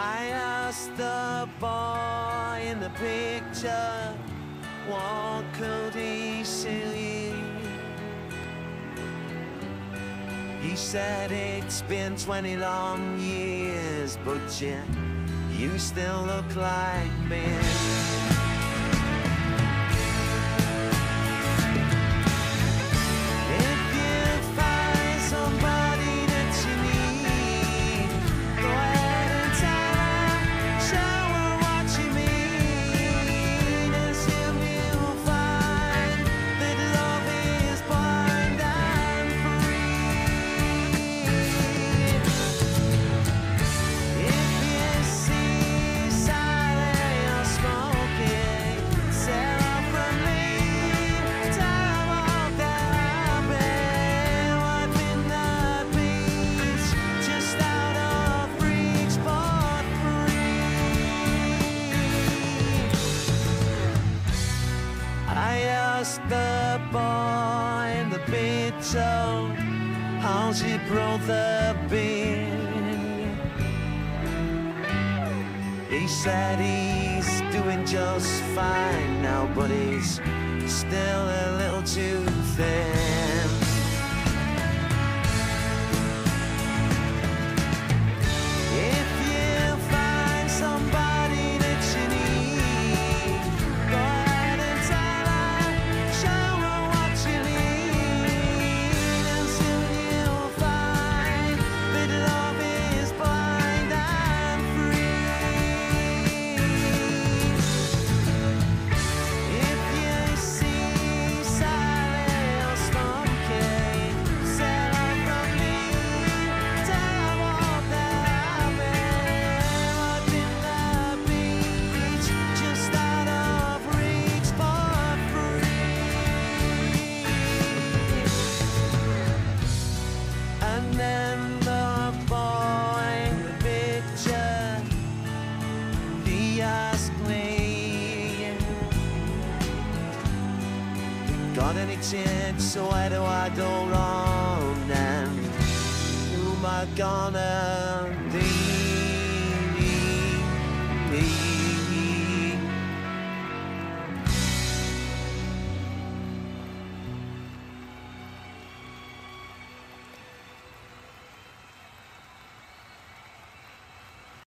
I asked the boy in the picture, what could he see? He said it's been 20 long years, but yeah, you still look like me. Asked the boy in the picture, how's your brother been? He said he's doing just fine now, but he's still a little too thin. Got any chance, so why do I go wrong then? Who am I gonna